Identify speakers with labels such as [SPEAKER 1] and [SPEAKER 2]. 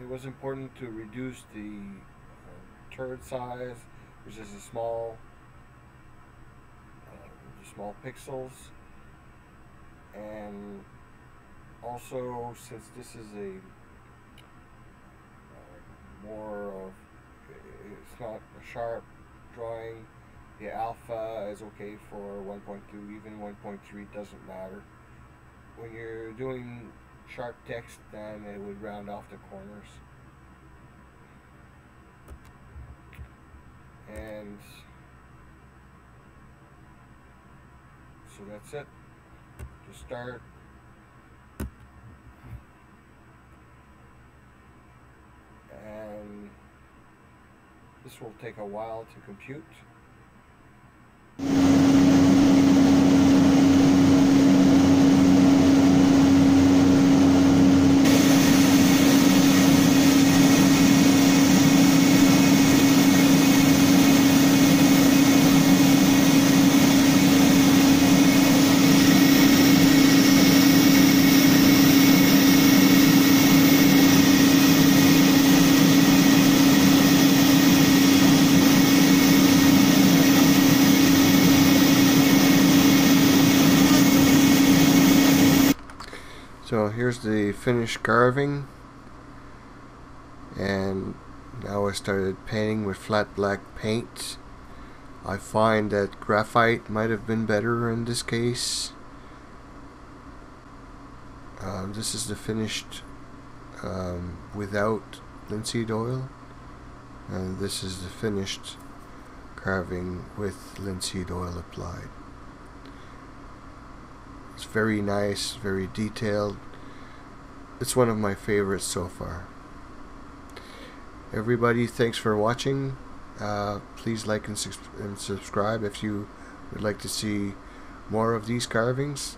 [SPEAKER 1] it was important to reduce the uh, turd size, which is a small, uh, small pixels, and also since this is a uh, more of it's not a sharp drawing the alpha is okay for 1.2 even 1.3 doesn't matter. When you're doing sharp text then it would round off the corners. And so that's it. To start. And this will take a while to compute So here's the finished carving and now I started painting with flat black paint. I find that graphite might have been better in this case. Um, this is the finished um, without linseed oil and this is the finished carving with linseed oil applied. It's very nice, very detailed. It's one of my favorites so far. Everybody, thanks for watching. Uh, please like and, and subscribe if you would like to see more of these carvings.